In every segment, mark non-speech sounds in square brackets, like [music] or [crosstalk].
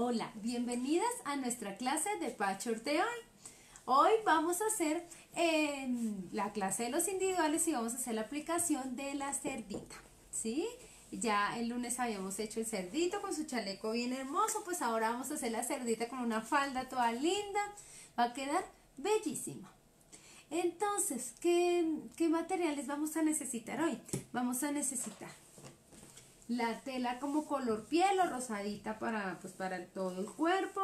Hola, bienvenidas a nuestra clase de Patchwork de hoy. Hoy vamos a hacer em, la clase de los individuales y vamos a hacer la aplicación de la cerdita, ¿sí? Ya el lunes habíamos hecho el cerdito con su chaleco bien hermoso, pues ahora vamos a hacer la cerdita con una falda toda linda. Va a quedar bellísima. Entonces, ¿qué, qué materiales vamos a necesitar hoy? Vamos a necesitar la tela como color piel o rosadita para, pues, para todo el cuerpo.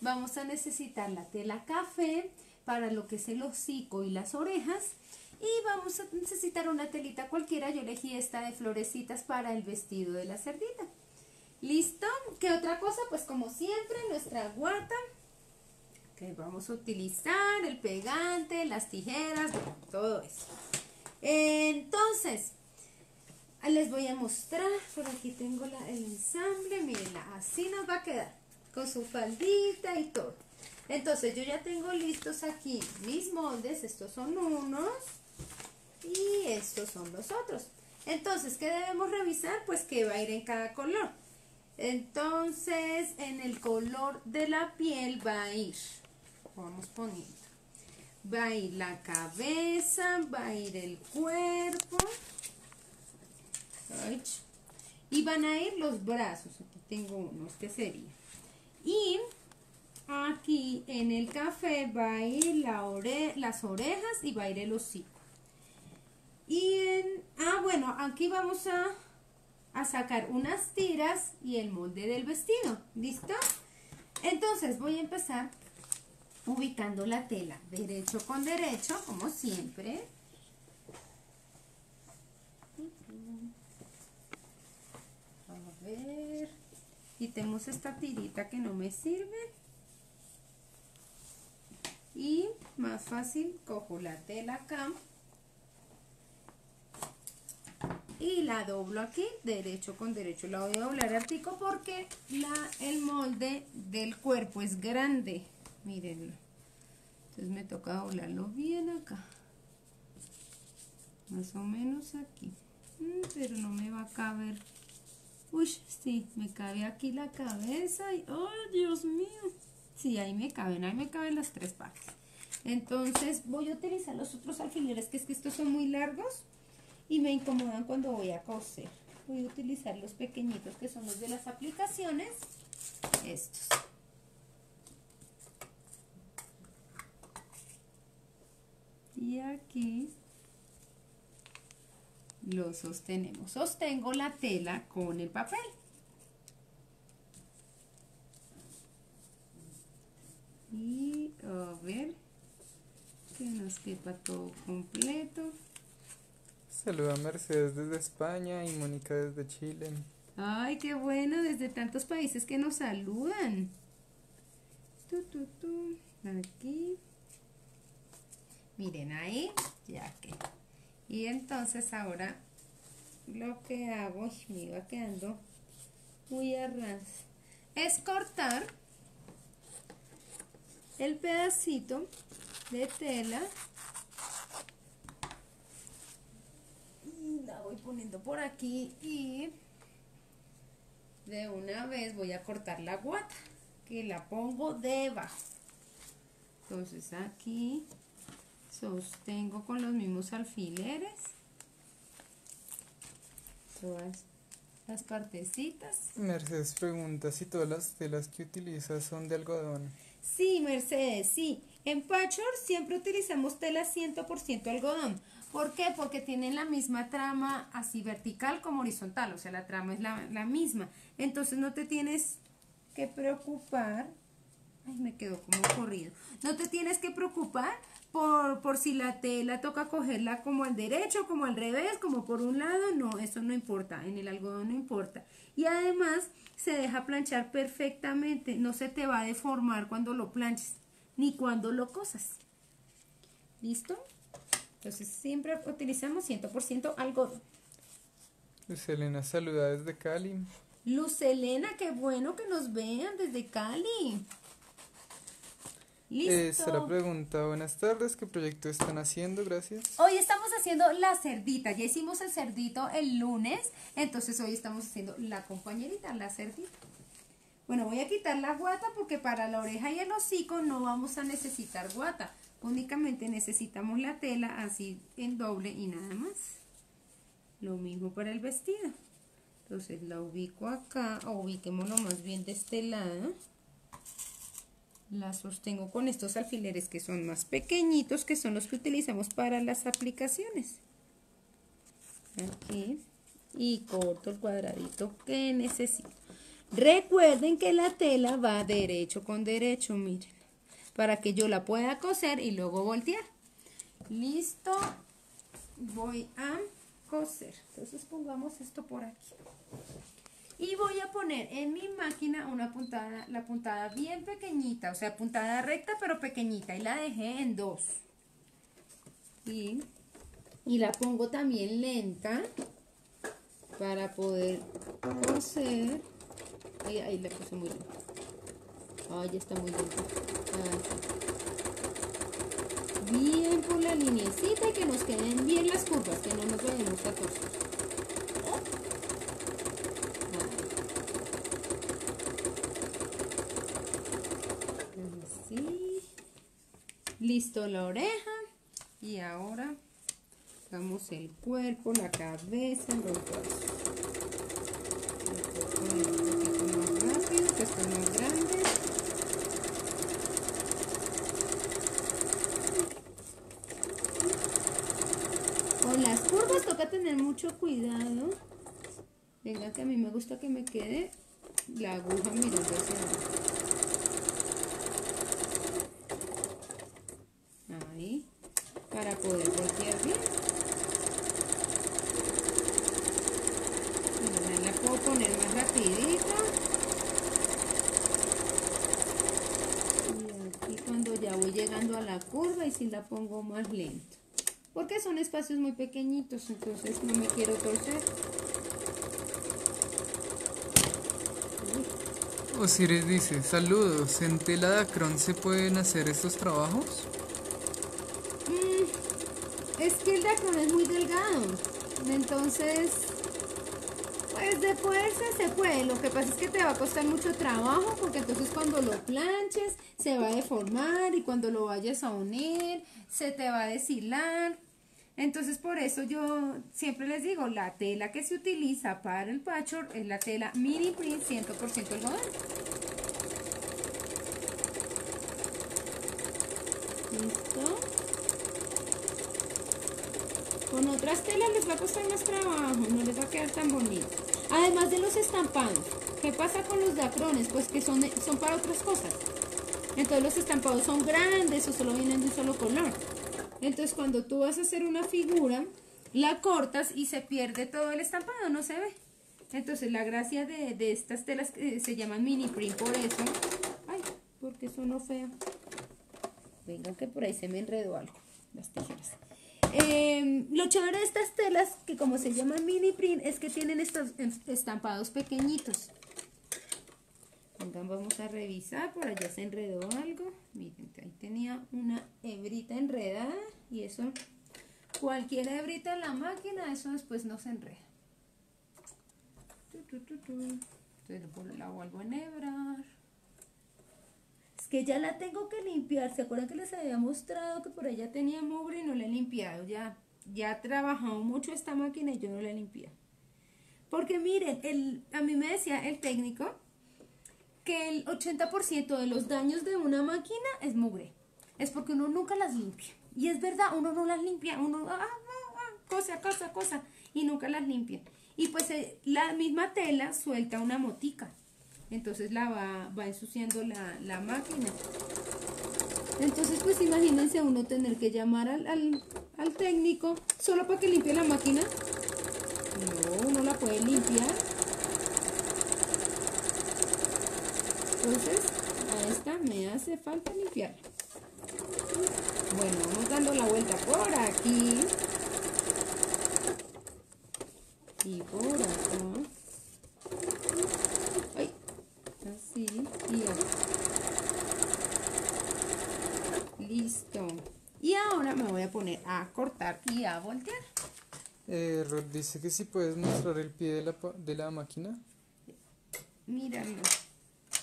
Vamos a necesitar la tela café para lo que es el hocico y las orejas. Y vamos a necesitar una telita cualquiera. Yo elegí esta de florecitas para el vestido de la cerdita. ¿Listo? ¿Qué otra cosa? Pues como siempre, nuestra guata. Que vamos a utilizar el pegante, las tijeras, todo eso. Entonces, les voy a mostrar, por aquí tengo el ensamble, mirenla, así nos va a quedar, con su faldita y todo. Entonces yo ya tengo listos aquí mis moldes, estos son unos y estos son los otros. Entonces, ¿qué debemos revisar? Pues que va a ir en cada color. Entonces, en el color de la piel va a ir, vamos poniendo, va a ir la cabeza, va a ir el cuerpo, y van a ir los brazos. Aquí tengo unos que sería. Y aquí en el café va a ir la las orejas y va a ir el hocico. Y en, ah, bueno, aquí vamos a, a sacar unas tiras y el molde del vestido. ¿Listo? Entonces voy a empezar ubicando la tela derecho con derecho, como siempre. Y tenemos esta tirita que no me sirve. Y más fácil cojo la tela acá. Y la doblo aquí derecho con derecho. La voy a doblar artico porque la, el molde del cuerpo es grande. Mirenlo entonces me toca doblarlo bien acá. Más o menos aquí. Mm, pero no me va a caber Uy, sí, me cabe aquí la cabeza y... ¡Oh, Dios mío! Sí, ahí me caben, ahí me caben las tres partes. Entonces voy a utilizar los otros alfileres, que es que estos son muy largos y me incomodan cuando voy a coser. Voy a utilizar los pequeñitos que son los de las aplicaciones. Estos. Y aquí lo sostenemos. Sostengo la tela con el papel. Y a ver que nos quepa todo completo. Saluda Mercedes desde España y Mónica desde Chile. Ay, qué bueno, desde tantos países que nos saludan. Tu, tu, tu. Aquí. Miren ahí, ya que y entonces ahora lo que hago, me iba quedando muy a es cortar el pedacito de tela. La voy poniendo por aquí y de una vez voy a cortar la guata que la pongo debajo. Entonces aquí sostengo con los mismos alfileres todas las partecitas. Mercedes pregunta si todas las telas que utilizas son de algodón. Sí, Mercedes, sí. En Patchwork siempre utilizamos tela 100% algodón. ¿Por qué? Porque tienen la misma trama así vertical como horizontal, o sea, la trama es la, la misma. Entonces no te tienes que preocupar Ay, me quedó como corrido. No te tienes que preocupar por, por si la tela toca cogerla como al derecho, como al revés, como por un lado. No, eso no importa. En el algodón no importa. Y además se deja planchar perfectamente. No se te va a deformar cuando lo planches, ni cuando lo cosas. ¿Listo? Entonces siempre utilizamos 100% algodón. Luz Elena saluda desde Cali. Luz Elena, qué bueno que nos vean desde Cali. Listo. la pregunta, buenas tardes, ¿qué proyecto están haciendo? Gracias. Hoy estamos haciendo la cerdita, ya hicimos el cerdito el lunes, entonces hoy estamos haciendo la compañerita, la cerdita. Bueno, voy a quitar la guata porque para la oreja y el hocico no vamos a necesitar guata. Únicamente necesitamos la tela así en doble y nada más. Lo mismo para el vestido. Entonces la ubico acá, o ubiquémoslo más bien de este lado. La sostengo con estos alfileres que son más pequeñitos, que son los que utilizamos para las aplicaciones. Y corto el cuadradito que necesito. Recuerden que la tela va derecho con derecho, miren. Para que yo la pueda coser y luego voltear. Listo. Voy a coser. Entonces pongamos esto por aquí. Y voy a poner en mi máquina una puntada, la puntada bien pequeñita, o sea, puntada recta pero pequeñita. Y la dejé en dos. Y, y la pongo también lenta para poder coser. Ahí, ahí la puse muy lenta. Ay, ya está muy lenta. Bien por la linecita y que nos queden bien las curvas, que no nos vayamos a torcer. La oreja. Y ahora damos el cuerpo, la cabeza, los brazos. Un poquito que está más grande. Con las curvas toca tener mucho cuidado. Venga que a mí me gusta que me quede la aguja mirando hacia. para poder voltear bien. la puedo poner más rapidito. Y aquí cuando ya voy llegando a la curva y si la pongo más lento. Porque son espacios muy pequeñitos, entonces no me quiero torcer. Osiris dice, saludos, ¿en tela de acrón se pueden hacer estos trabajos? Es que el dacron es muy delgado. Entonces, pues de fuerza se puede. Lo que pasa es que te va a costar mucho trabajo porque entonces cuando lo planches se va a deformar y cuando lo vayas a unir se te va a deshilar. Entonces por eso yo siempre les digo, la tela que se utiliza para el patchwork es la tela mini print 100% algodón. ¿Listo? Con otras telas les va a costar más trabajo, no les va a quedar tan bonito. Además de los estampados, ¿qué pasa con los dacrones? Pues que son, son para otras cosas. Entonces los estampados son grandes o solo vienen de un solo color. Entonces cuando tú vas a hacer una figura, la cortas y se pierde todo el estampado, no se ve. Entonces la gracia de, de estas telas que se llaman mini print por eso. Ay, porque sonó feo. Venga que por ahí se me enredó algo, las tijeras. Eh, lo chévere de estas telas, que como se llaman mini print, es que tienen estos estampados pequeñitos. Vengan, vamos a revisar, por allá se enredó algo. Miren, ahí tenía una hebrita enredada y eso, cualquier hebrita en la máquina, eso después no se enreda. Entonces la vuelvo a enhebrar que ya la tengo que limpiar. ¿Se acuerdan que les había mostrado que por ella tenía mugre y no la he limpiado? Ya, ya ha trabajado mucho esta máquina y yo no la he limpiado. Porque miren, el, a mí me decía el técnico que el 80% de los daños de una máquina es mugre. Es porque uno nunca las limpia. Y es verdad, uno no las limpia, uno, ah, ah, ah, cosa, cosa, cosa, y nunca las limpia. Y pues eh, la misma tela suelta una motica entonces la va, va ensuciando la, la, máquina. Entonces, pues imagínense uno tener que llamar al, al, al técnico solo para que limpie la máquina. No, uno la puede limpiar. Entonces, a esta me hace falta limpiarla. Bueno, vamos dando la vuelta por aquí. Y por acá. Listo. Y ahora me voy a cortar y a voltear. Eh, dice que si puedes mostrar el pie de la, de la máquina. Míralo.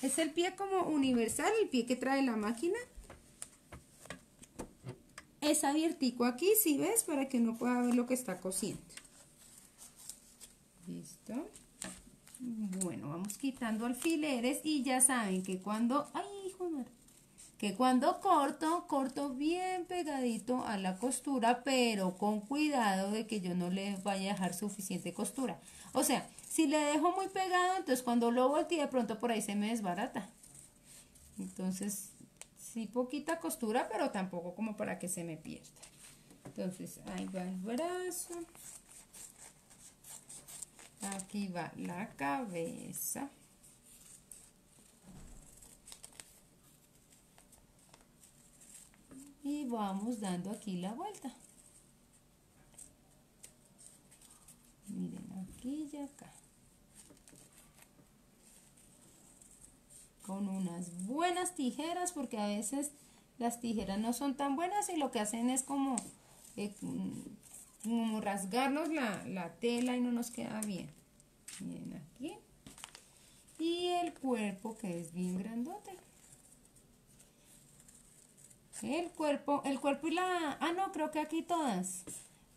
Es el pie como universal, el pie que trae la máquina. Es abiertico aquí, si ves, para que uno pueda ver lo que está cosiendo. Listo. Bueno, vamos quitando alfileres y ya saben que cuando... ¡Ay, hijo de que cuando corto, corto bien pegadito a la costura, pero con cuidado de que yo no le vaya a dejar suficiente costura. O sea, si le dejo muy pegado, entonces cuando lo voltee de pronto por ahí se me desbarata. Entonces, sí poquita costura, pero tampoco como para que se me pierda. Entonces, ahí va el brazo. Aquí va la cabeza. Vamos dando aquí la vuelta. Miren aquí y acá. Con unas buenas tijeras porque a veces las tijeras no son tan buenas y lo que hacen es como, eh, como rasgarnos la, la tela y no nos queda bien. Miren aquí. Y el cuerpo que es bien grandote el cuerpo, el cuerpo y la... Ah, no, creo que aquí todas.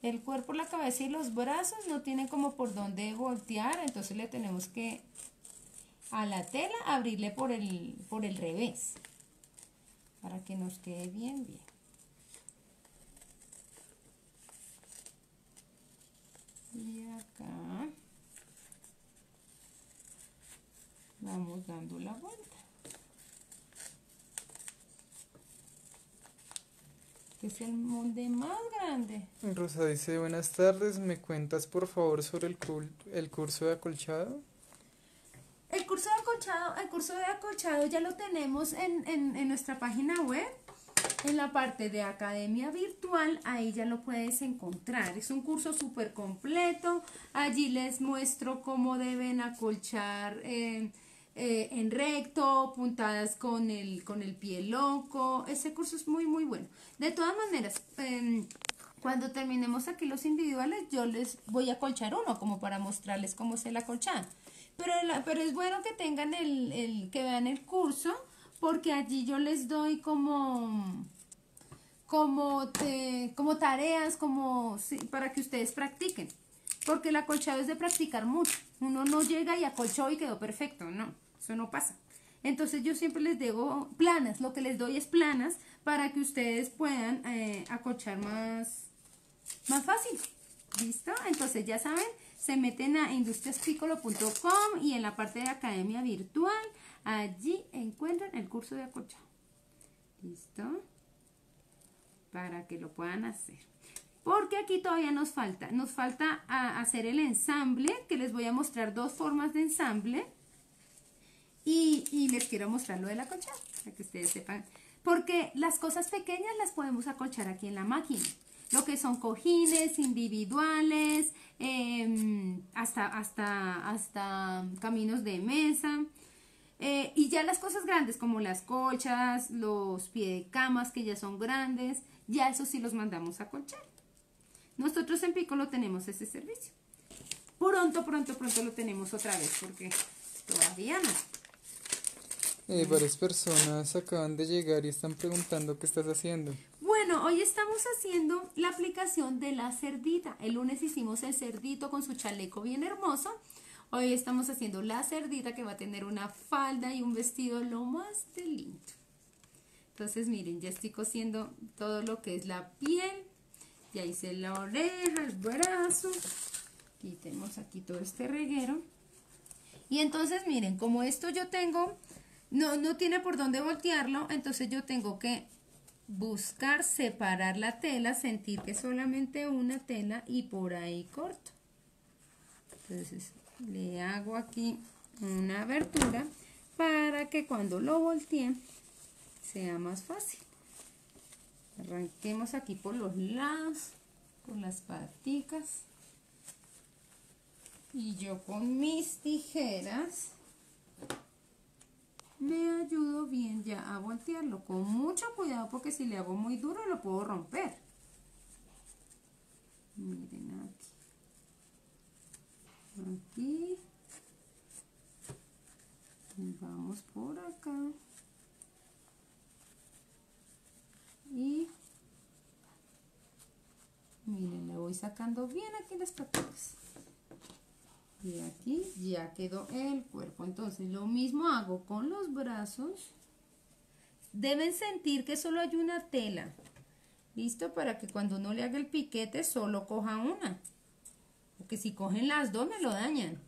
El cuerpo, la cabeza y los brazos no tienen como por dónde voltear, entonces le tenemos que a la tela abrirle por el, por el revés para que nos quede bien, bien. Y acá vamos dando la vuelta. Es el molde más grande. Rosa dice, buenas tardes, ¿me cuentas por favor sobre el, el curso de acolchado? El curso de acolchado, el curso de acolchado ya lo tenemos en, en nuestra página web. En la parte de academia virtual, ahí ya lo puedes encontrar. Es un curso súper completo. Allí les muestro cómo deben acolchar eh, eh, en recto, puntadas con el, con el pie loco. Ese curso es muy, muy bueno. De todas maneras, em, cuando terminemos aquí los individuales, yo les voy a colchar uno como para mostrarles cómo se la colchan. Pero, pero es bueno que tengan el, el, que vean el curso, porque allí yo les doy como como, como tareas, como para que ustedes practiquen. Porque el acolchado es de practicar mucho. Uno no llega y acolchó y quedó perfecto, no, eso no pasa. Entonces yo siempre les digo planas, lo que les doy es planas para que ustedes puedan eh, acolchar más, más fácil. ¿Listo? Entonces ya saben, se meten a industriaspicolo.com y en la parte de academia virtual, allí encuentran el curso de acolchado. ¿Listo? Para que lo puedan hacer. Porque aquí todavía nos falta, nos falta hacer el ensamble, que les voy a mostrar dos formas de ensamble. Y, les quiero mostrar lo de la colchada, para que ustedes sepan. Porque las cosas pequeñas las podemos acolchar aquí en la máquina. Lo que son cojines individuales, em, hasta, hasta, hasta caminos de mesa. Eh, y ya las cosas grandes como las colchas, los pie de camas que ya son grandes, ya eso sí los mandamos a colchar. Nosotros en Pico lo tenemos ese servicio. Pronto, pronto, pronto lo tenemos otra vez porque todavía no. Eh, varias personas acaban de llegar y están preguntando qué estás haciendo. Bueno, hoy estamos haciendo la aplicación de la cerdita. El lunes hicimos el cerdito con su chaleco bien hermoso. Hoy estamos haciendo la cerdita que va a tener una falda y un vestido lo más de lindo. Entonces miren, ya estoy cosiendo todo lo que es la piel, ya hice la oreja, el brazo. Quitemos aquí todo este reguero. Y entonces miren, como esto yo tengo, no, no tiene por dónde voltearlo, entonces yo tengo que buscar separar la tela, sentir que solamente una tela y por ahí corto. Entonces le hago aquí una abertura para que cuando lo voltee sea más fácil. Arranquemos aquí por los lados, por las paticas. Y yo con mis tijeras me ayudo bien ya a voltearlo con mucho cuidado porque si le hago muy duro lo puedo romper. Miren aquí. Aquí. vamos por acá. Y miren, le voy sacando bien aquí las patitas. Y aquí ya quedó el cuerpo. Entonces lo mismo hago con los brazos. Deben sentir que solo hay una tela. ¿Listo? Para que cuando uno le haga el piquete solo coja una. Porque si cogen las dos me lo dañan.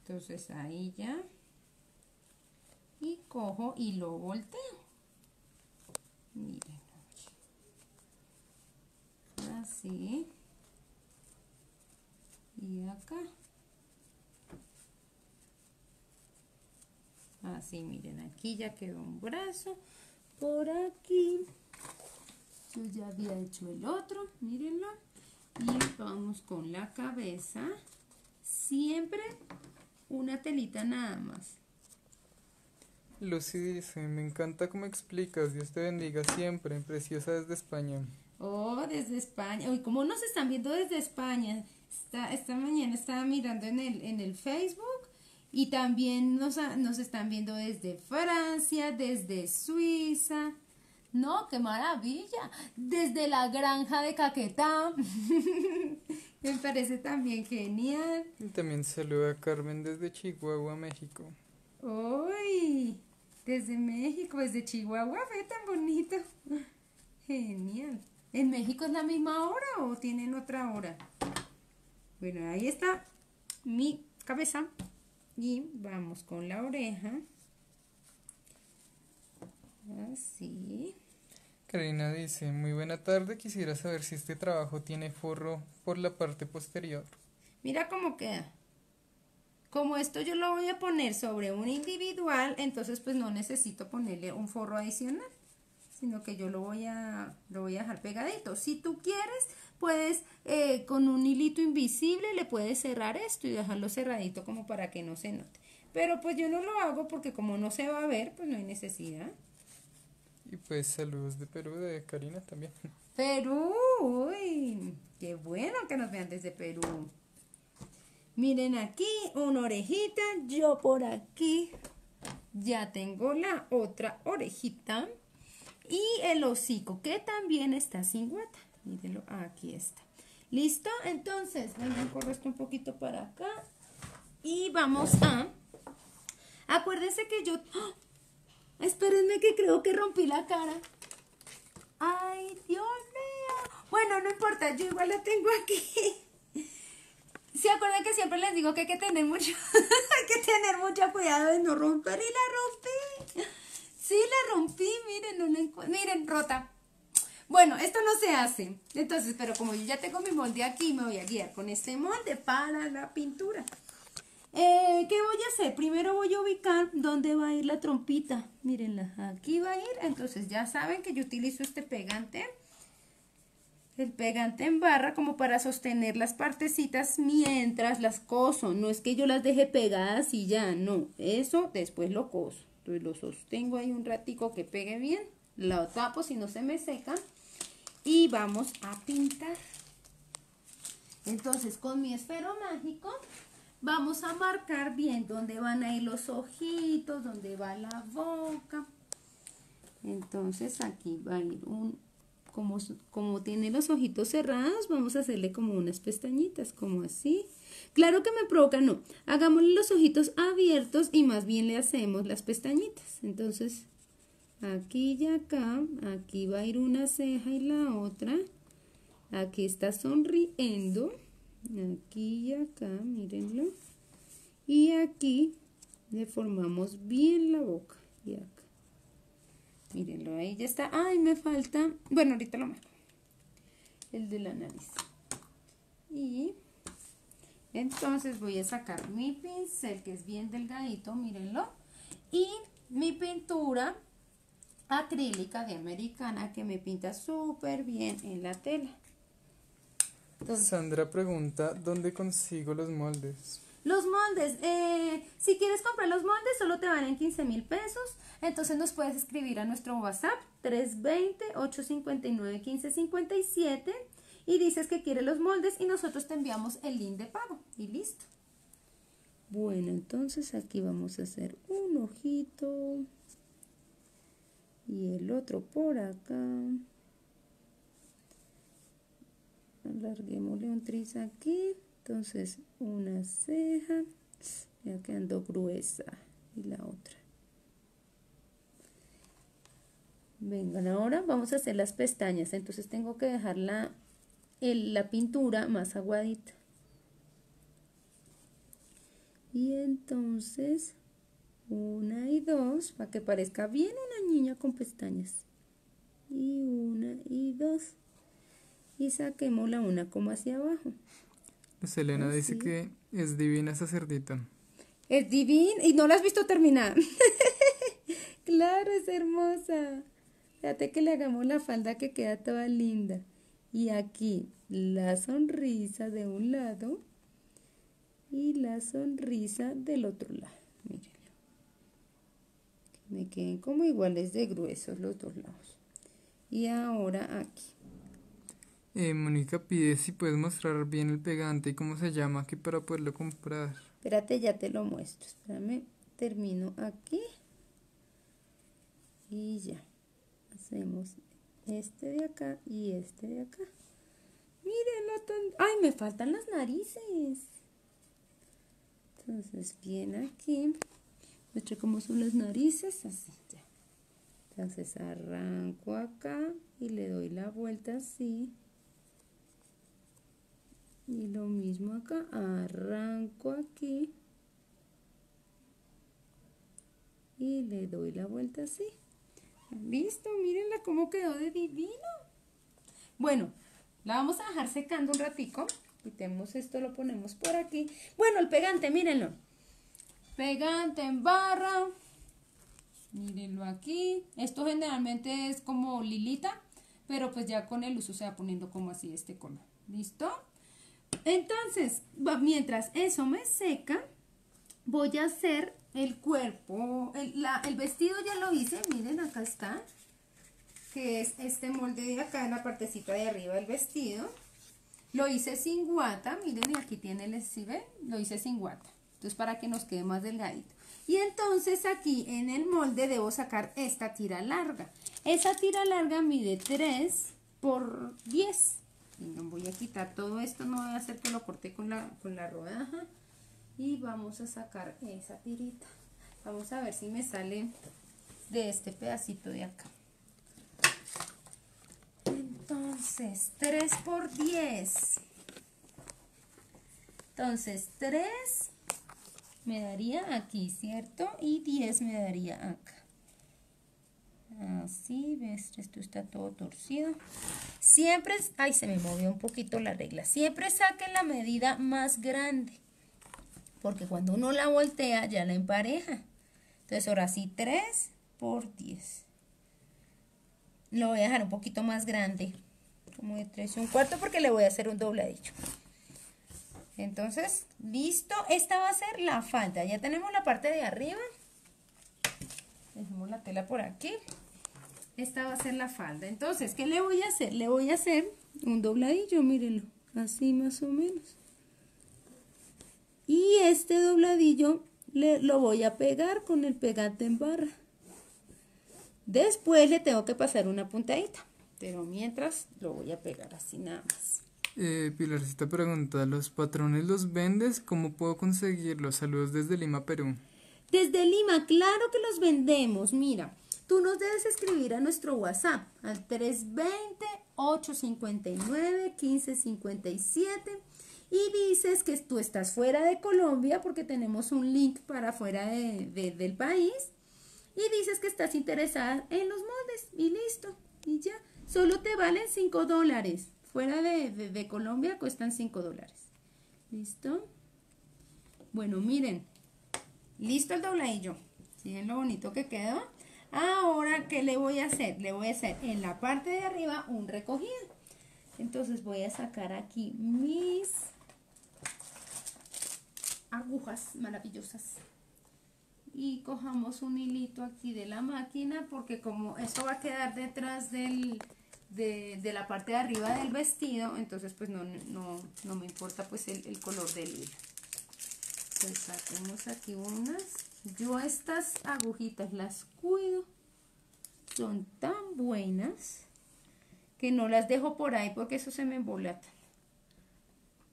Entonces ahí ya. Y cojo y lo volteo. Miren. Así. Y acá. Así, miren, aquí ya quedó un brazo. Por aquí. Yo ya había hecho el otro, mírenlo. Y vamos con la cabeza. Siempre una telita nada más. Lucy dice, me encanta cómo explicas, Dios te bendiga siempre, preciosa desde España. Oh, desde España. Uy, ¿cómo nos están viendo desde España? Esta, esta mañana estaba mirando en el, en el Facebook y también nos, nos están viendo desde Francia, desde Suiza. No, qué maravilla. Desde la granja de Caquetá. [laughs] Me parece también genial. Y también saluda a Carmen desde Chihuahua, México. Uy, desde México, desde Chihuahua, ve tan bonito. [laughs] Genial. ¿En México es la misma hora o tienen otra hora? Bueno, ahí está mi cabeza. Y vamos con la oreja. Así. Karina dice, muy buena tarde, quisiera saber si este trabajo tiene forro por la parte posterior. Mira cómo queda. Como esto yo lo voy a poner sobre un individual, entonces pues no necesito ponerle un forro adicional, sino que yo lo voy a, lo voy a dejar pegadito. Si tú quieres, puedes eh, con un hilito invisible le puedes cerrar esto y dejarlo cerradito como para que no se note. Pero pues yo no lo hago porque como no se va a ver, pues no hay necesidad. Y pues saludos de Perú, de Karina también. [laughs] Perú, uy, qué bueno que nos vean desde Perú. Miren aquí, una orejita, yo por aquí ya tengo la otra orejita y el hocico que también está sin guata. Mírenlo, aquí está. ¿Listo? Entonces, vengan, corro esto un poquito para acá y vamos a... Acuérdense que yo... ¡Ah! Espérenme que creo que rompí la cara. ¡Ay, Dios mío! Bueno, no importa, yo igual la tengo aquí. ¿Se acuerdan que siempre les digo que hay que tener mucho, [laughs] hay que tener mucho cuidado de no romper? Y la rompí. Sí, la rompí, miren, no miren, rota. Bueno, esto no se hace. Entonces, pero como yo ya tengo mi molde aquí, me voy a guiar con este molde para la pintura. Eh, ¿Qué voy a hacer? Primero voy a ubicar dónde va a ir la trompita. Mírenla, aquí va a ir. Entonces ya saben que yo utilizo este pegante el pegante en barra como para sostener las partecitas mientras las coso. No es que yo las deje pegadas y ya, no. Eso después lo coso. Lo sostengo ahí un ratico que pegue bien. Lo tapo si no se me seca. Y vamos a pintar. Entonces con mi esfero mágico vamos a marcar bien dónde van a ir los ojitos, dónde va la boca. Entonces aquí va a ir un como, tiene los ojitos cerrados, vamos a hacerle como unas pestañitas, como así. Claro que me provoca, no. Hagámosle los ojitos abiertos y más bien le hacemos las pestañitas. Entonces, aquí y acá, aquí va a ir una ceja y la otra. Aquí está sonriendo. Aquí y acá, mírenlo. Y aquí le formamos bien la boca. Y acá. Mírenlo, ahí ya está. Ay, me falta. Bueno, ahorita lo marco. El de la nariz. Y entonces voy a sacar mi pincel, que es bien delgadito, mírenlo. Y mi pintura acrílica de americana, que me pinta súper bien en la tela. Sandra pregunta, ¿dónde consigo los moldes? Los moldes, eh, si quieres comprar los moldes, solo te valen 15 mil pesos. Entonces nos puedes escribir a nuestro WhatsApp 320-859-1557 y dices que quieres los moldes y nosotros te enviamos el link de pago y listo. Bueno, entonces aquí vamos a hacer un ojito y el otro por acá. Alarguémosle un tris aquí. Entonces una ceja, ya quedando gruesa y la otra. Vengan, ahora vamos a hacer las pestañas. Entonces tengo que dejar la, la pintura más aguadita. Y entonces, una y dos, para que parezca bien una niña con pestañas. Y una y dos. Y saquemos la una como hacia abajo. Selena dice que es divina esa cerdita. Es divina y no la has visto terminar. [laughs] claro, es hermosa. Fíjate que le hagamos la falda que queda toda linda. Y aquí la sonrisa de un lado y la sonrisa del otro lado. Mírenlo. Que me queden como iguales de gruesos los dos lados. Y ahora aquí. Eh, Mónica pide si puedes mostrar bien el pegante y cómo se llama aquí para poderlo comprar. Espérate, ya te lo muestro. Espérame, termino aquí. Y ya. Hacemos este de acá y este de acá. Mírenlo tan... ¡Ay, me faltan las narices! Entonces, bien aquí. Muestre cómo son las narices, así ya. Entonces, arranco acá y le doy la vuelta así. Y lo mismo acá, arranco aquí. Y le doy la vuelta así. Listo, mírenla cómo quedó de divino. Bueno, la vamos a dejar secando un ratico. Quitemos esto, lo ponemos por aquí. Bueno, el pegante, mírenlo. Pegante en barra. Mírenlo aquí. Esto generalmente es como lilita, pero pues ya con el uso se va poniendo como así este color. ¿Listo? Entonces, mientras eso me seca, voy a hacer el cuerpo. El, el vestido ya lo hice, miren, acá está. Que es este molde de acá en la partecita de arriba del vestido. Lo hice sin guata, miren, y aquí tiene el, ¿sí ven? Lo hice sin guata. Entonces, para que nos quede más delgadito. Y entonces aquí en el molde debo sacar esta tira larga. Esa tira larga mide 3 por 10. voy a quitar todo esto, no voy a hacer que lo corte con la, con la rodaja. Y vamos a sacar esa tirita. Vamos a ver si me sale de este pedacito de acá. Entonces, 3 por 10. Entonces, 3 me daría aquí, ¿cierto? Y 10 me daría acá. Así, ves, esto está todo torcido. Siempre, ay, se me movió un poquito la regla. Siempre saquen la medida más grande. Porque cuando uno la voltea, ya la empareja. Entonces, ahora sí, 3 por 10 lo voy a dejar un poquito más grande, como de 3 y un cuarto porque le voy a hacer un dobladillo. Entonces, listo, esta va a ser la falda. Ya tenemos la parte de arriba. Dejemos la tela por aquí. Esta va a ser la falda. Entonces, ¿qué le voy a hacer? Le voy a hacer un dobladillo, mírenlo, así más o menos. Y este dobladillo le, lo voy a pegar con el pegante en barra. Después le tengo que pasar una puntadita, pero mientras lo voy a pegar así nada más. Eh, Pilarcita pregunta, ¿los patrones los vendes? ¿Cómo puedo conseguirlos? Saludos desde Lima, Perú. Desde Lima, claro que los vendemos. Mira, tú nos debes escribir a nuestro WhatsApp al 320-859-1557 y dices que tú estás fuera de Colombia porque tenemos un link para fuera del país y dices que estás interesada en los moldes y listo. Y ya, solo te valen 5 dólares. Fuera de, Colombia cuestan 5 dólares. ¿Listo? Bueno, miren. Listo el dobladillo. ¿Siguen lo bonito que quedó? Ahora, ¿qué le voy a hacer? Le voy a hacer en la parte de arriba un recogido. Entonces voy a sacar aquí mis agujas maravillosas y cojamos un hilito aquí de la máquina porque como eso va a quedar detrás del, de, la parte de arriba del vestido, entonces pues no, no, me importa pues el, color del hilo. Entonces saquemos aquí unas. Yo estas agujitas las cuido. Son tan buenas que no las dejo por ahí porque eso se me embolata.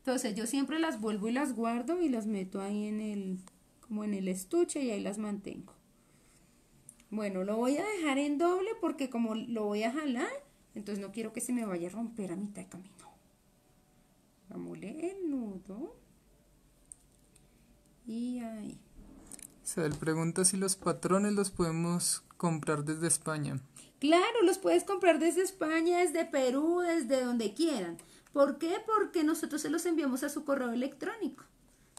Entonces yo siempre las vuelvo y las guardo y las meto ahí en el, como en el estuche y ahí las mantengo. Bueno, lo voy a dejar en doble porque como lo voy a jalar, entonces no quiero que se me vaya a romper a mitad de camino. Hagámosle el nudo. Y ahí. Isabel pregunta si los patrones los podemos comprar desde España. Claro, los puedes comprar desde España, desde Perú, desde donde quieran. ¿Por qué? Porque nosotros se los enviamos a su correo electrónico.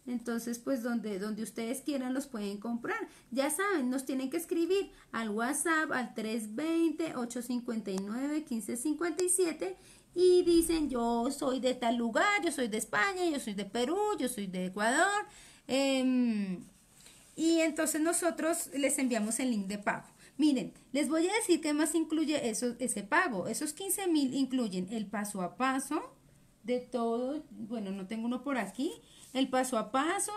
Entonces, pues donde, donde ustedes quieran los pueden comprar. Ya saben, nos tienen que escribir al WhatsApp al 320-859-1557 y dicen yo soy de tal lugar, yo soy de España, yo soy de Perú, yo soy de Ecuador. Em, y entonces nosotros les enviamos el link de pago. Miren, les voy a decir qué más incluye eso, ese pago. Esos 15 mil incluyen el paso a paso de todo, bueno, no tengo uno por aquí, el paso a paso,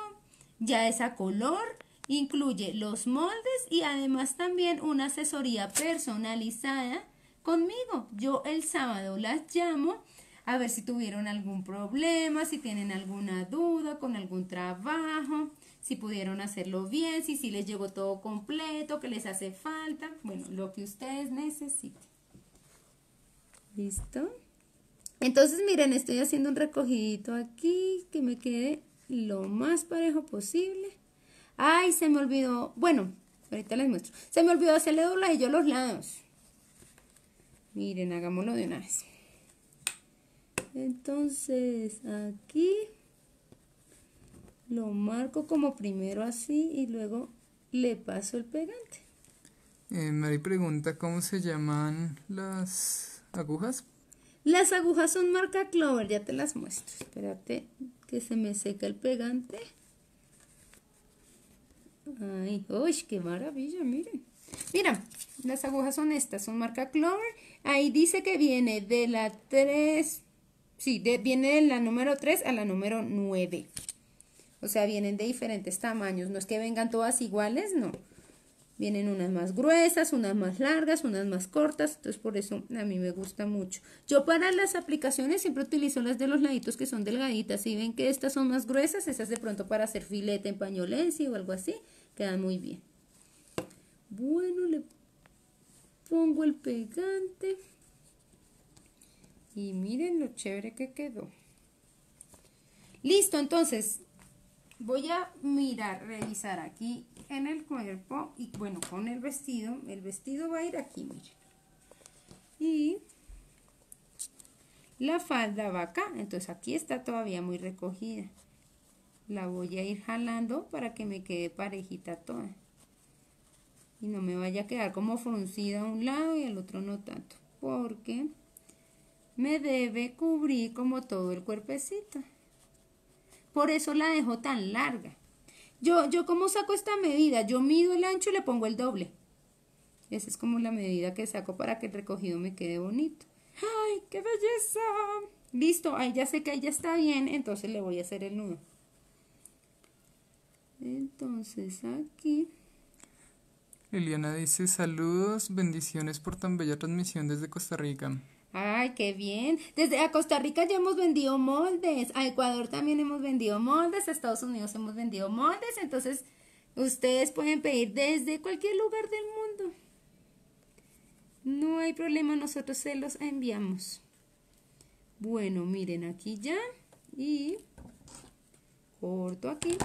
ya es a color, incluye los moldes y además también una asesoría personalizada conmigo. Yo el sábado las llamo a ver si tuvieron algún problema, si tienen alguna duda con algún trabajo si pudieron hacerlo bien, si, si les llegó todo completo, que les hace falta, bueno, lo que ustedes necesiten. ¿Listo? Entonces, miren, estoy haciendo un recogidito aquí, que me quede lo más parejo posible. Ay, se me olvidó, bueno, ahorita les muestro. Se me olvidó hacerle yo los lados. Miren, hagámoslo de una vez. Entonces, aquí lo marco como primero así y luego le paso el pegante. Eh, Mari pregunta cómo se llaman las agujas. Las agujas son marca Clover, ya te las muestro. Espérate que se me seca el pegante. Ay, uy, qué maravilla, miren. Mira, las agujas son estas, son marca Clover. Ahí dice que viene de la 3, sí, viene de la número 3 a la número 9. O sea, vienen de diferentes tamaños. No es que vengan todas iguales, no. Vienen unas más gruesas, unas más largas, unas más cortas. Entonces, por eso a mí me gusta mucho. Yo para las aplicaciones siempre utilizo las de los laditos que son delgaditas. Si ven que estas son más gruesas, esas de pronto para hacer filete en pañolencia o algo así, quedan muy bien. Bueno, le pongo el pegante. Y miren lo chévere que quedó. Listo, entonces voy a mirar, revisar aquí en el cuerpo y bueno, con el vestido, el vestido va a ir aquí, miren. Y la falda va acá, entonces aquí está todavía muy recogida. La voy a ir jalando para que me quede parejita toda. Y no me vaya a quedar como fruncida a un lado y al otro no tanto. Porque me debe cubrir como todo el cuerpecito. Por eso la dejo tan larga. Yo, yo ¿cómo saco esta medida? Yo mido el ancho y le pongo el doble. Esa es como la medida que saco para que el recogido me quede bonito. ¡Ay, qué belleza! Listo, ahí ya sé que ahí ya está bien, entonces le voy a hacer el nudo. Entonces aquí. Liliana dice saludos, bendiciones por tan bella transmisión desde Costa Rica. Ay, qué bien. Desde a Costa Rica ya hemos vendido moldes, a Ecuador también hemos vendido moldes, a Estados Unidos hemos vendido moldes, entonces ustedes pueden pedir desde cualquier lugar del mundo. No hay problema, nosotros se los enviamos. Bueno, miren aquí ya y corto aquí.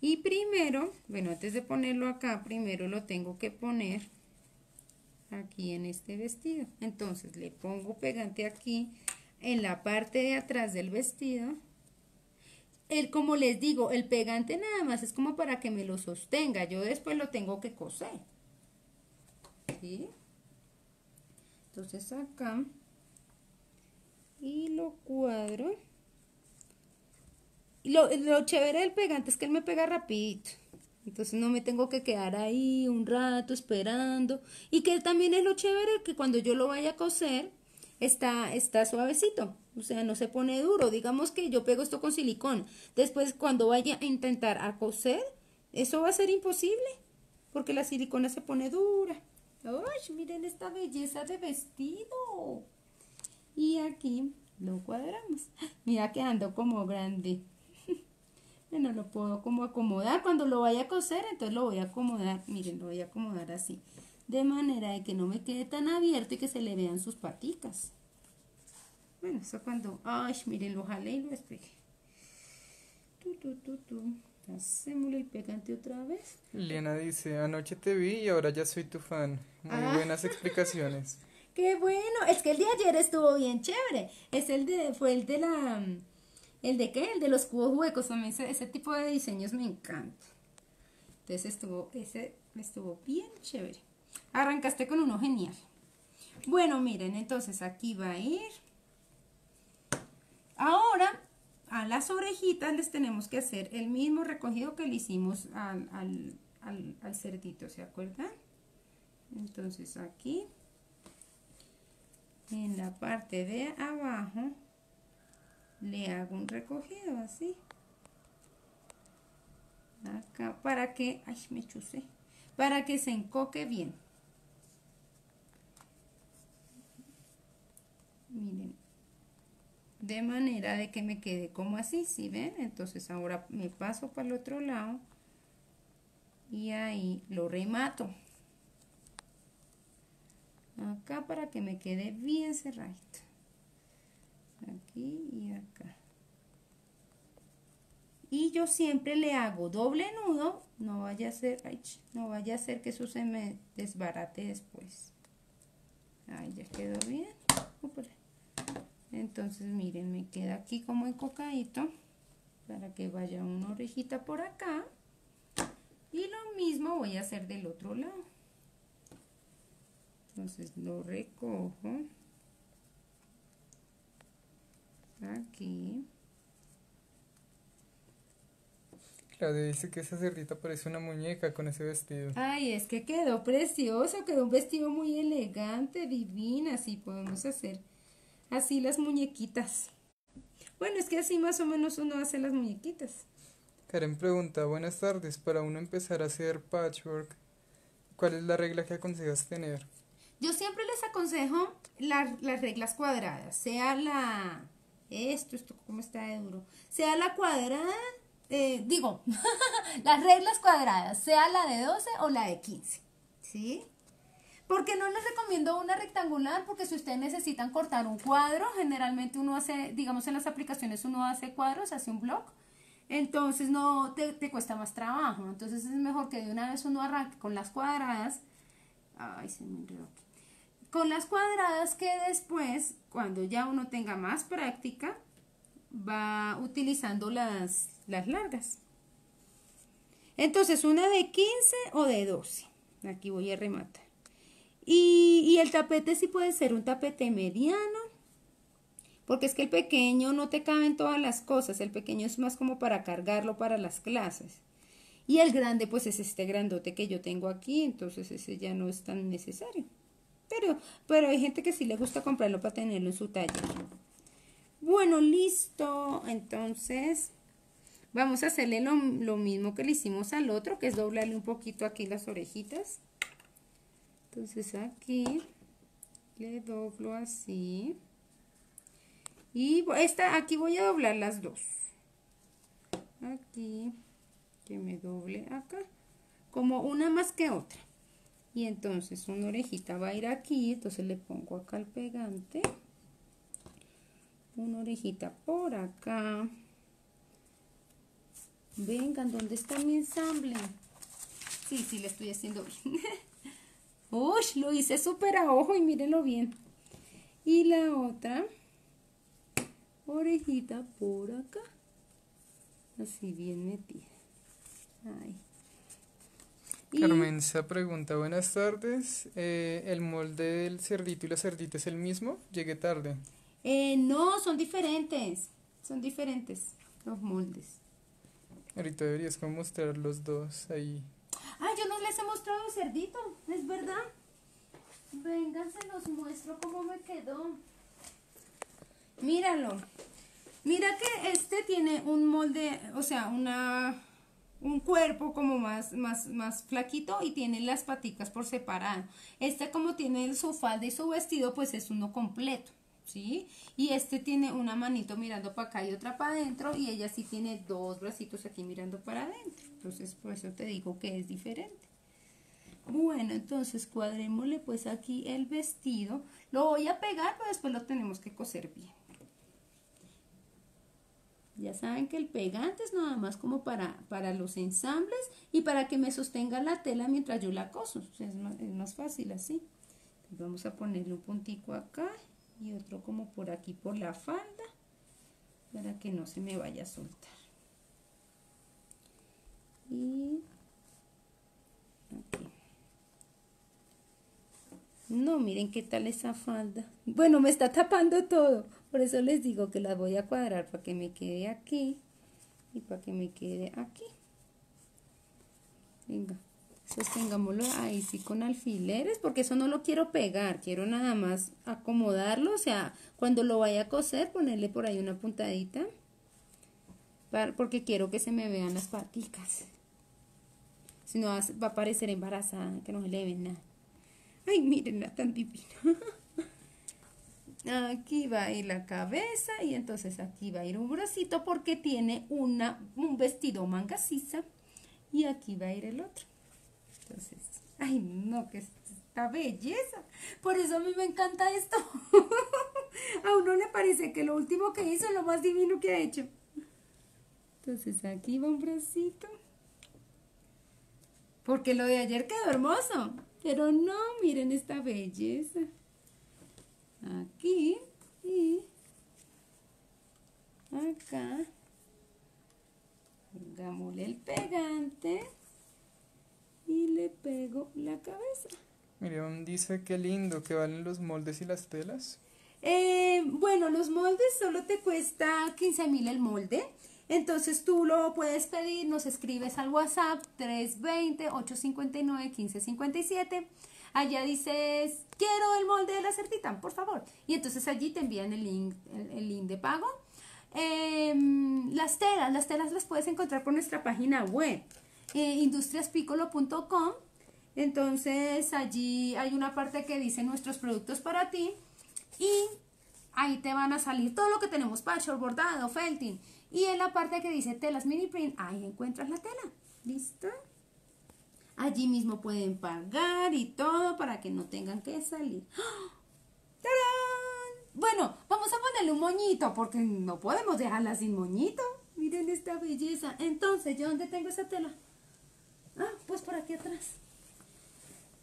Y primero, bueno, antes de ponerlo acá, primero lo tengo que poner aquí en este vestido. Entonces le pongo pegante aquí en la parte de atrás del vestido. El, como les digo, el pegante nada más es como para que me lo sostenga. Yo después lo tengo que coser. ¿Sí? Entonces acá y lo cuadro. Lo, lo chévere del pegante es que él me pega rapidito. Entonces no me tengo que quedar ahí un rato esperando. Y que también es lo chévere que cuando yo lo vaya a coser, está, está suavecito, o sea, no se pone duro. Digamos que yo pego esto con silicón. Después, cuando vaya a intentar a coser, eso va a ser imposible, porque la silicona se pone dura. ¡Ay, miren esta belleza de vestido! Y aquí lo cuadramos. Mira quedando como grande. Bueno, lo puedo como acomodar. Cuando lo vaya a coser, entonces lo voy a acomodar. Miren, lo voy a acomodar así de manera de que no me quede tan abierto y que se le vean sus paticas. Bueno, eso cuando, ay, miren, lo jalé y lo despegué. Tu, tu, tu, tu. Hacémosle el pegante otra vez. Liana dice, anoche te vi y ahora ya soy tu fan. Muy Ah. buenas explicaciones. [laughs] Qué bueno, es que el de ayer estuvo bien chévere. Es el de, fue el de la, el de qué, el de los cubos huecos. A mí ese, ese tipo de diseños me encanta. Entonces estuvo, ese estuvo bien chévere. Arrancaste con uno genial. Bueno, miren, entonces aquí va a ir. Ahora, a las orejitas les tenemos que hacer el mismo recogido que le hicimos al, al, al, al cerdito, ¿se acuerdan? Entonces aquí en la parte de abajo le hago un recogido así. Acá para que ay me chusé para que se encoque bien. Miren. De manera de que me quede como así si ven entonces ahora me paso para el otro lado y ahí lo remato. Acá para que me quede bien cerradito y acá. Y yo siempre le hago doble nudo no vaya a ser no vaya a ser que eso se me desbarate después. Ahí ya quedó bien. Entonces miren me queda aquí como encocadito para que vaya una orejita por acá. Y lo mismo voy a hacer del otro lado. Entonces lo recojo aquí Claudia dice que esa cerdita parece una muñeca con ese vestido. ay es que quedó precioso quedó un vestido muy elegante divina así podemos hacer así las muñequitas bueno es que así más o menos uno hace las muñequitas Karen pregunta, buenas tardes, para uno empezar a hacer patchwork, ¿cuál es la regla que aconsejas tener? Yo siempre les aconsejo la- las reglas cuadradas, sea la... Esto, esto, ¿cómo está de duro? Sea la cuadrada, digo, [laughs] las reglas cuadradas, sea la de 12 o la de 15, ¿sí? Porque no les recomiendo una rectangular, porque si ustedes necesitan cortar un cuadro, generalmente uno hace, digamos en las aplicaciones uno hace cuadros, hace un blog, entonces no te, te cuesta más trabajo, entonces es mejor que de una vez uno arranque con las cuadradas, ay, se me enredó aquí con las cuadradas que después, cuando ya uno tenga más práctica, va utilizando las, las largas. Entonces, una de 15 o de 12. Aquí voy a rematar. Y, y el tapete sí puede ser un tapete mediano, porque es que el pequeño no te caben todas las cosas. El pequeño es más como para cargarlo para las clases. Y el grande, pues es este grandote que yo tengo aquí, entonces ese ya no es tan necesario. Pero, pero hay gente que sí le gusta comprarlo para tenerlo en su taller. Bueno, listo. Entonces, vamos a hacerle lo, lo mismo que le hicimos al otro, que es doblarle un poquito aquí las orejitas. Entonces aquí le doblo así. Y esta, aquí voy a doblar las dos. Aquí, que me doble acá. Como una más que otra. Y entonces una orejita va a ir aquí, entonces le pongo acá el pegante. Una orejita por acá. Vengan, ¿dónde está mi ensamble? Sí, sí, le estoy haciendo bien. [laughs] Uy, lo hice súper a ojo y mírenlo bien. Y la otra orejita por acá. Así bien metida. Ay. Y- Carmenza pregunta, buenas tardes, eh, ¿el molde del cerdito y la cerdita es el mismo? Llegué tarde. Eh, no, son diferentes. Son diferentes los moldes. Ahorita deberías como mostrar los dos ahí. Ah, yo no les he mostrado el cerdito, es verdad. Vengan, se los muestro cómo me quedó. Míralo. Mira que este tiene un molde, o sea, una un cuerpo como más, más, más flaquito y tiene las paticas por separado. Este como tiene su falda y su vestido, pues es uno completo, ¿sí? Y este tiene una manito mirando para acá y otra para adentro y ella sí tiene dos bracitos aquí mirando para adentro. Entonces, por eso te digo que es diferente. Bueno, entonces cuadrémosle pues aquí el vestido. Lo voy a pegar, pero después lo tenemos que coser bien. Ya saben que el pegante es nada más como para, para los ensambles y para que me sostenga la tela mientras yo la coso. es, más, fácil así. vamos a ponerle un puntico acá y otro como por aquí por la falda para que no se me vaya a soltar. Y aquí. No, miren qué tal esa falda. Bueno, me está tapando todo. Por eso les digo que las voy a cuadrar para que me quede aquí y para que me quede aquí. Venga, sostengámoslo ahí sí con alfileres porque eso no lo quiero pegar, quiero nada más acomodarlo, o sea, cuando lo vaya a coser ponerle por ahí una puntadita porque quiero que se me vean las paticas. Si no va a parecer embarazada, que no se le ve nada. Ay, miren, tan divina. [laughs] Aquí va a ir la cabeza y entonces aquí va a ir un bracito porque tiene una, un vestido manga y aquí va a ir el otro. Entonces, ay no, que esta belleza. Por eso a mí me encanta esto. [laughs] a uno le parece que lo último que hizo es lo más divino que ha hecho. Entonces aquí va un bracito. Porque lo de ayer quedó hermoso. Pero no, miren esta belleza aquí y acá. Pongámosle el pegante y le pego la cabeza. Miriam dice que lindo que valen los moldes y las telas. Eh, bueno los moldes solo te cuesta 15 mil el molde. Entonces tú lo puedes pedir, nos escribes al WhatsApp 320-859-1557 allá dices, quiero el molde de la cerdita, por favor. Y entonces allí te envían el link, el, link de pago. Em, las telas, las telas las puedes encontrar por nuestra página web, eh, industriaspicolo.com. Entonces allí hay una parte que dice nuestros productos para ti y ahí te van a salir todo lo que tenemos, patchwork, bordado, felting. Y en la parte que dice telas mini print, ahí encuentras la tela. ¿Listo? Allí mismo pueden pagar y todo para que no tengan que salir. ¡Tarán! Bueno, vamos a ponerle un moñito porque no podemos dejarla sin moñito. Miren esta belleza. Entonces, ¿yo dónde tengo esa tela? Ah, pues por aquí atrás.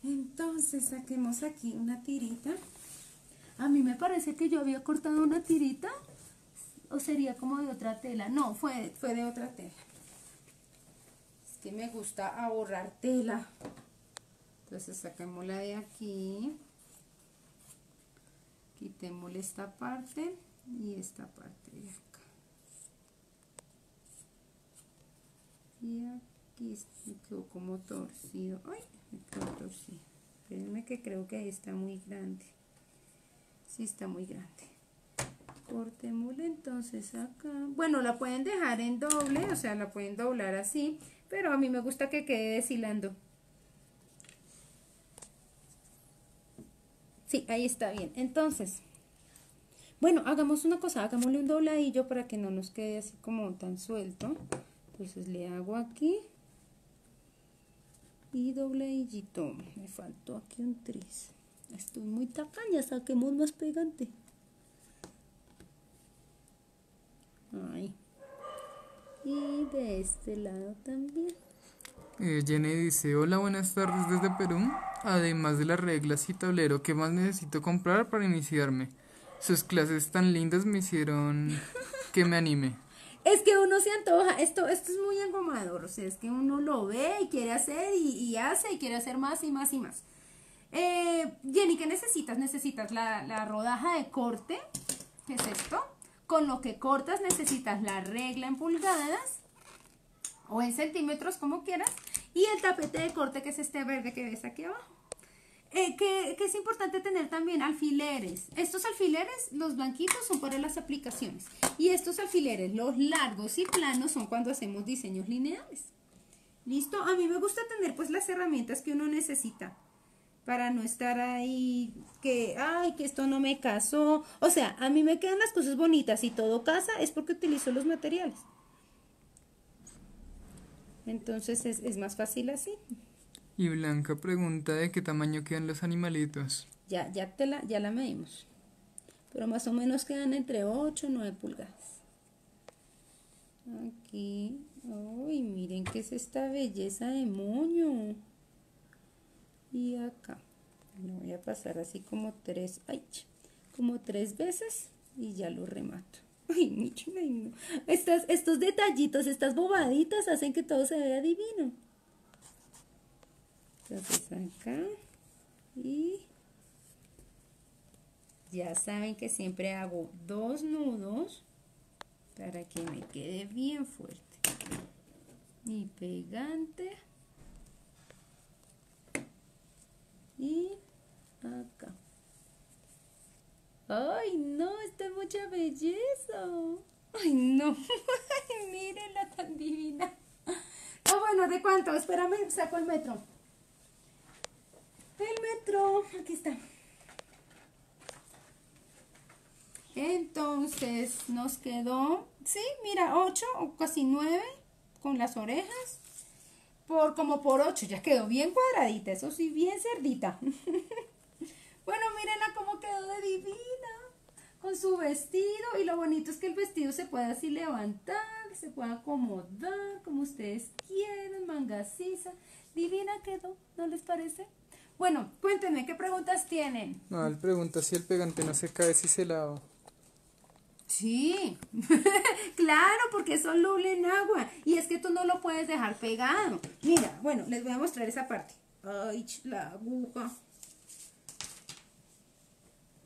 Entonces, saquemos aquí una tirita. A mí me parece que yo había cortado una tirita. ¿O sería como de otra tela? No, fue, fue de otra tela que me gusta ahorrar tela. Entonces saquémosla de aquí. Quitémosle esta parte y esta parte de acá. Y aquí me quedó como torcido. Ay, me quedó torcido. Espérenme que creo que ahí está muy grande. Sí está muy grande cortémosle entonces acá bueno la pueden dejar en doble o sea la pueden doblar así pero a mí me gusta que quede deshilando. Sí, ahí está bien. Entonces, bueno, hagamos una cosa, hagámosle un dobladillo para que no nos quede así como tan suelto. Entonces le hago aquí y dobladillito. Me faltó aquí un tris. Estoy muy tacaña, saquemos más pegante. Ahí y de este lado también. Eh, Jenny dice, hola, buenas tardes desde Perú. Además de las reglas y tablero, ¿qué más necesito comprar para iniciarme? Sus clases tan lindas me hicieron que me anime. [laughs] Es que uno se antoja, esto, esto es muy engomador, o sea, es que uno lo ve y quiere hacer y, hace y quiere hacer más y más y más. Eh, Jenny, ¿qué necesitas? Necesitas la, la rodaja de corte, ¿qué es esto? Con lo que cortas necesitas la regla en pulgadas o en centímetros como quieras y el tapete de corte que es este verde que ves aquí abajo. eh, que, que es importante tener también alfileres. Estos alfileres, los blanquitos, son para las aplicaciones. Y estos alfileres, los largos y planos, son cuando hacemos diseños lineales. ¿Listo? A mí me gusta tener pues las herramientas que uno necesita para no estar ahí que, ay, que esto no me casó. O sea, a mí me quedan las cosas bonitas y todo casa es porque utilizo los materiales. Entonces es, es más fácil así. Y Blanca pregunta de qué tamaño quedan los animalitos. Ya, ya, te la, ya la medimos. Pero más o menos quedan entre 8 y 9 pulgadas. Aquí. Uy, miren qué es esta belleza de moño. Y acá. Lo voy a pasar así como tres, ay, como tres veces y ya lo remato. [laughs] Ay, ay no. Estas, estos detallitos, estas bobaditas hacen que todo se vea divino. Entonces acá y ya saben que siempre hago dos nudos para que me quede bien fuerte. Y pegante. Y acá. ¡Ay, no! Está mucha belleza. ¡Ay, no! [laughs] ¡Ay, mírenla tan divina! Ah, bueno, ¿de cuánto? Espérame, saco el metro. El metro, aquí está. Entonces nos quedó, sí, mira, 8 o casi 9 con las orejas. Por como por 8, ya quedó bien cuadradita, eso sí, bien cerdita. [laughs] bueno, mírenla cómo quedó de divina. Con su vestido y lo bonito es que el vestido se puede así levantar, se puede acomodar como ustedes quieran, manga Divina quedó, ¿no les parece? Bueno, cuéntenme, ¿qué preguntas tienen? No, él pregunta si el pegante no se cae si se lava. Sí, [laughs] claro, porque es soluble en agua. Y es que tú no lo puedes dejar pegado. Mira, bueno, les voy a mostrar esa parte. Ay, la aguja.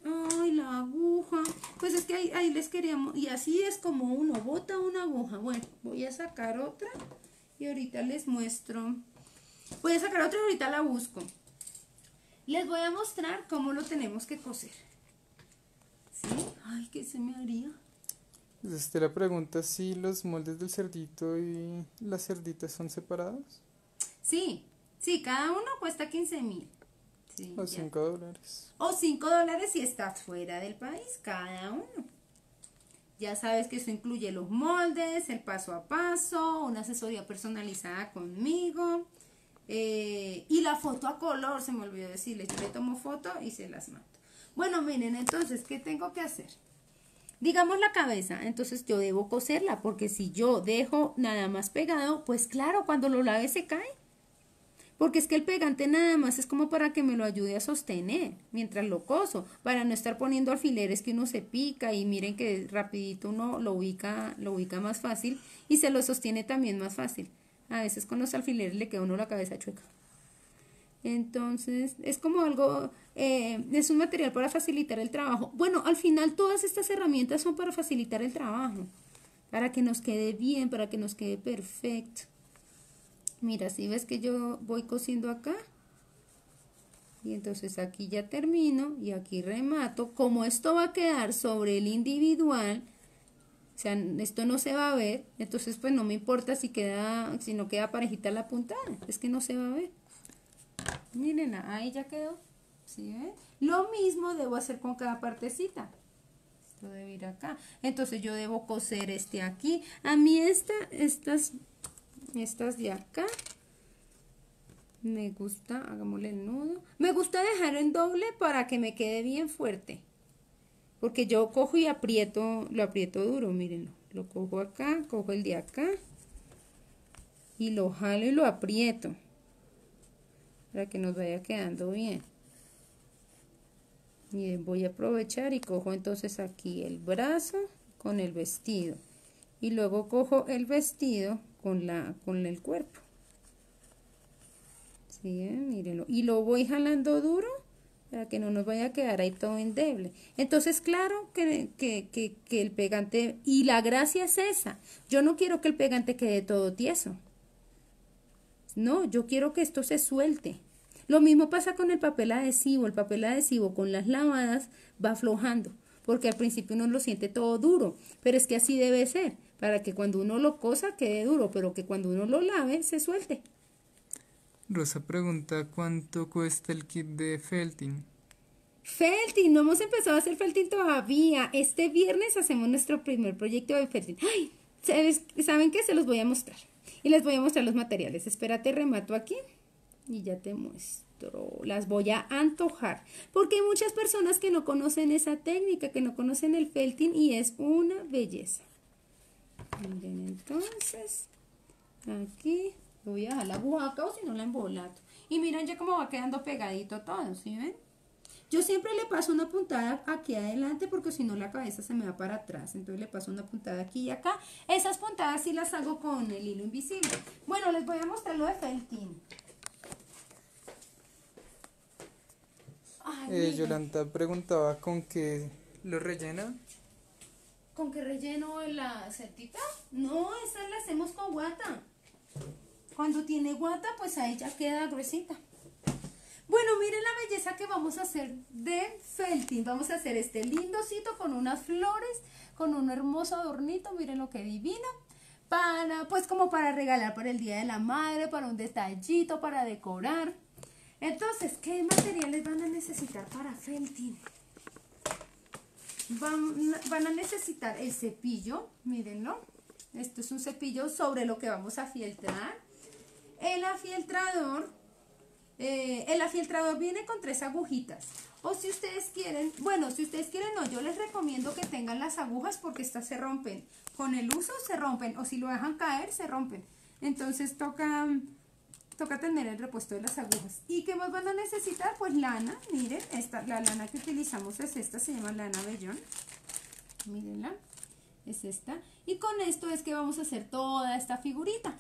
Ay, la aguja. Pues es que ahí, ahí les queríamos. Y así es como uno bota una aguja. Bueno, voy a sacar otra. Y ahorita les muestro. Voy a sacar otra y ahorita la busco. Les voy a mostrar cómo lo tenemos que coser. ¿Sí? Ay, ¿qué se me haría? Este la pregunta si los moldes del cerdito y las cerditas son separados. Sí, sí, cada uno cuesta 15 mil. o 5 dólares. O 5 dólares si estás fuera del país, cada uno. Ya sabes que eso incluye los moldes, el paso a paso, una asesoría personalizada conmigo, eh, y la foto a color, se me olvidó decirles, yo le tomo foto y se las mando. Bueno, miren, entonces, ¿qué tengo que hacer? Digamos la cabeza, entonces yo debo coserla, porque si yo dejo nada más pegado, pues claro, cuando lo lave se cae. Porque es que el pegante nada más es como para que me lo ayude a sostener mientras lo coso, para no estar poniendo alfileres que uno se pica y miren que rapidito uno lo ubica, lo ubica más fácil y se lo sostiene también más fácil. A veces con los alfileres le queda uno la cabeza chueca. Entonces, es como algo, eh, es un material para facilitar el trabajo. Bueno, al final todas estas herramientas son para facilitar el trabajo, para que nos quede bien, para que nos quede perfecto. Mira, si ves que yo voy cosiendo acá, y entonces aquí ya termino y aquí remato. Como esto va a quedar sobre el individual, o sea, esto no se va a ver, entonces pues no me importa si queda, si no queda parejita la puntada, es que no se va a ver. Miren, ahí ya quedó. ¿Sí Lo mismo debo hacer con cada partecita. Esto debe ir acá. Entonces yo debo coser este aquí. A mí esta, estas, estas de acá, me gusta, hagámosle el nudo. Me gusta dejar en doble para que me quede bien fuerte. Porque yo cojo y aprieto, lo aprieto duro, miren. Lo cojo acá, cojo el de acá. Y lo jalo y lo aprieto. Para que nos vaya quedando bien. Y voy a aprovechar y cojo entonces aquí el brazo con el vestido. Y luego cojo el vestido con, la, con el cuerpo. ¿Sí? Mírenlo. Y lo voy jalando duro para que no nos vaya a quedar ahí todo endeble. Entonces, claro que, que, el pegante, y la gracia es esa, yo no quiero que el pegante quede todo tieso. No, yo quiero que esto se suelte. Lo mismo pasa con el papel adhesivo. El papel adhesivo con las lavadas va aflojando, porque al principio uno lo siente todo duro, pero es que así debe ser, para que cuando uno lo cosa quede duro, pero que cuando uno lo lave se suelte. Rosa pregunta cuánto cuesta el kit de felting. Felting, no hemos empezado a hacer felting todavía. Este viernes hacemos nuestro primer proyecto de felting. ¡Ay! ¿Saben qué? Se los voy a mostrar. Y les voy a mostrar los materiales. Espérate, remato aquí. Y ya te muestro. Las voy a antojar. Porque hay muchas personas que no conocen esa técnica, que no conocen el felting y es una belleza. Miren, entonces, aquí voy a dejar la aguja acá o si no la embolato. Y miren ya cómo va quedando pegadito todo, ¿sí ven? Yo siempre le paso una puntada aquí adelante porque si no la cabeza se me va para atrás. Entonces le paso una puntada aquí y acá. Esas puntadas sí las hago con el hilo invisible. Bueno, les voy a mostrar lo de felting. eh, Yolanda preguntaba con qué lo rellena. ¿Con qué relleno la setita? No, esa la hacemos con guata. Cuando tiene guata, pues ahí ya queda gruesita. Bueno, miren la belleza que vamos a hacer de felting. Vamos a hacer este lindocito con unas flores, con un hermoso adornito, miren lo que divino. Para, pues como para regalar para el Día de la Madre, para un detallito, para decorar. Entonces, ¿qué materiales van a necesitar para felting? Van, a necesitar el cepillo, mírenlo. Esto es un cepillo sobre lo que vamos a fieltrar. El afieltrador eh, el afiltrador viene con tres agujitas. O si ustedes quieren, bueno, si ustedes quieren no, yo les recomiendo que tengan las agujas porque estas se rompen. Con el uso se rompen o si lo dejan caer se rompen. Entonces toca, toca tener el repuesto de las agujas. ¿Y qué más van a necesitar? Pues lana, miren, esta, la lana que utilizamos es esta, se llama lana vellón. Mírenla, es esta. Y con esto es que vamos a hacer toda esta figurita.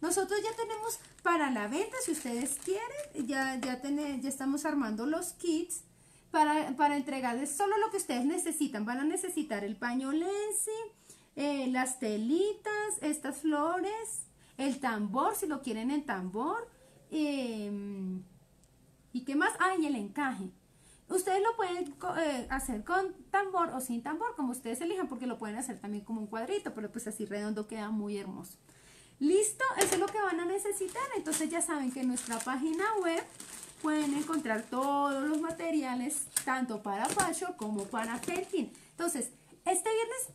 Nosotros ya tenemos para la venta, si ustedes quieren, ya, ya, ya estamos armando los kits para, para, entregarles solo lo que ustedes necesitan. Van a necesitar el paño lensi, eh, las telitas, estas flores, el tambor, si lo quieren en tambor. Em, ¿Y qué más? Ah, y el encaje. Ustedes lo pueden eh, hacer con tambor o sin tambor, como ustedes elijan, porque lo pueden hacer también como un cuadrito, pero pues así redondo queda muy hermoso. ¿Listo? Eso es lo que van a necesitar. Entonces ya saben que en nuestra página web pueden encontrar todos los materiales, tanto para fashion como para felting. Entonces, este viernes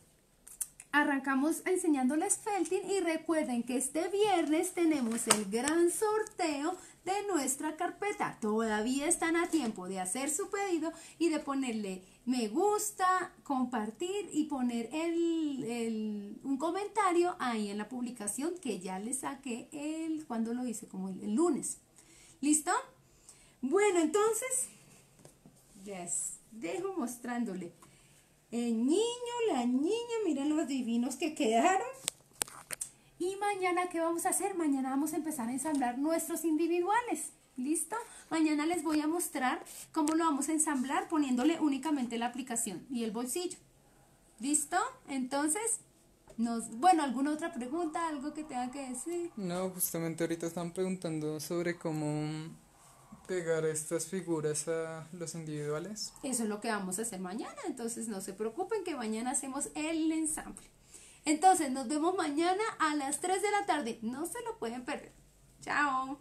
arrancamos enseñándoles felting y recuerden que este viernes tenemos el gran sorteo de nuestra carpeta. Todavía están a tiempo de hacer su pedido y de ponerle me gusta, compartir y poner el, un comentario ahí en la publicación que ya les saqué el, cuando lo hice, como el, lunes. ¿Listo? Bueno, entonces, les dejo mostrándole. El niño, la niña, miren los divinos que quedaron. Y mañana, ¿qué vamos a hacer? Mañana vamos a empezar a ensamblar nuestros individuales. ¿Listo? Mañana les voy a mostrar cómo lo vamos a ensamblar poniéndole únicamente la aplicación y el bolsillo. ¿Listo? Entonces, nos, bueno, ¿alguna otra pregunta? ¿Algo que tenga que decir? No, justamente ahorita están preguntando sobre cómo pegar estas figuras a los individuales. Eso es lo que vamos a hacer mañana, entonces no se preocupen que mañana hacemos el ensamble. Entonces, nos vemos mañana a las 3 de la tarde. No se lo pueden perder. Chao.